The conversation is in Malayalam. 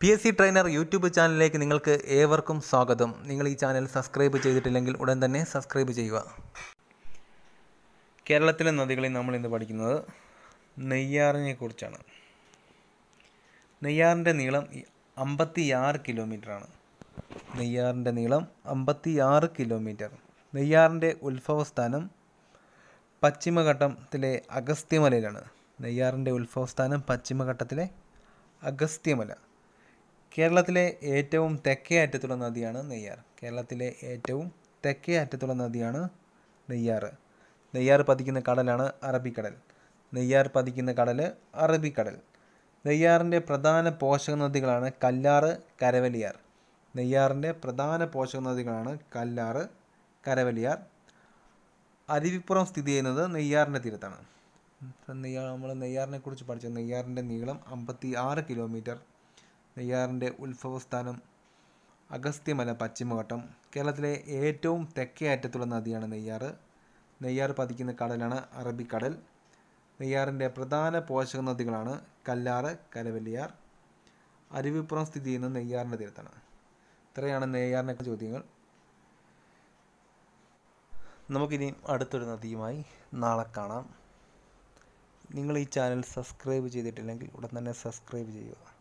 P S C trainer YouTube ചാനലിലേക്ക് നിങ്ങൾക്ക് ഏവർക്കും സ്വാഗതം. നിങ്ങൾ ഈ ചാനൽ സബ്സ്ക്രൈബ് ചെയ്തിട്ടില്ലെങ്കിൽ ഉടൻ തന്നെ സബ്സ്ക്രൈബ് ചെയ്യുക. കേരളത്തിലെ നദികളിൽ നമ്മൾ ഇന്ന് പഠിക്കുന്നത് നെയ്യാറിനെ കുറിച്ചാണ്. നെയ്യാറിന്റെ നീളം അമ്പത്തി ആറ് കിലോമീറ്ററാണ് നെയ്യാറിന്റെ നീളം അമ്പത്തി ആറ് കിലോമീറ്റർ നെയ്യാറിന്റെ ഉത്ഭവസ്ഥാനം പശ്ചിമഘട്ടത്തിലെ അഗസ്ത്യമലയിലാണ്. നെയ്യാറിന്റെ ഉത്ഭവസ്ഥാനം പശ്ചിമഘട്ടത്തിലെ അഗസ്ത്യമല. കേരളത്തിലെ ഏറ്റവും തെക്കേ അറ്റത്തുള്ള നദിയാണ് നെയ്യാർ. കേരളത്തിലെ ഏറ്റവും തെക്കേ അറ്റത്തുള്ള നദിയാണ് നെയ്യാർ. നെയ്യാർ പതിക്കുന്ന കടലാണ് അറബിക്കടൽ. നെയ്യാർ പതിക്കുന്ന കടൽ അറബിക്കടൽ. നെയ്യാറിന്റെ പ്രധാന പോഷക നദികളാണ് കല്ലാറ് കരവലിയാർ. നെയ്യാറിന്റെ പ്രധാന പോഷക നദികളാണ് കല്ലാറ് കരവലിയാർ. അരുവിപ്പുറം സ്ഥിതി ചെയ്യുന്നത് നെയ്യാറിന്റെ തീരത്താണ്. നെയ്യാർ നമ്മൾ നെയ്യാറിനെ കുറിച്ച് പഠിച്ച നെയ്യാറിന്റെ നീളം അമ്പത്തി ആറ് കിലോമീറ്റർ. നെയ്യാറിന്റെ ഉത്ഭവസ്ഥാനം അഗസ്ത്യമല പശ്ചിമഘട്ടം കേരളത്തിലെ ഏറ്റവും തെക്കേ അറ്റത്തുള്ള നദിയാണ് നെയ്യാറ്. നെയ്യാർ പതിക്കുന്ന കടലാണ് അറബിക്കടൽ. നെയ്യാറിന്റെ പ്രധാന പോഷക നദികളാണ് കല്ലാറ് കരവല്ലിയാർ. അരുവിപ്പുറം സ്ഥിതി ചെയ്യുന്ന നെയ്യാറിന്റെ തീരത്താണ്. ഇത്രയാണ് നെയ്യാറിനെ ചോദ്യങ്ങൾ. നമുക്കിനി അടുത്തൊരു നദിയുമായി നാളെ കാണാം. നിങ്ങൾ ഈ ചാനൽ സബ്സ്ക്രൈബ് ചെയ്തിട്ടില്ലെങ്കിൽ ഉടൻ തന്നെ സബ്സ്ക്രൈബ് ചെയ്യുക.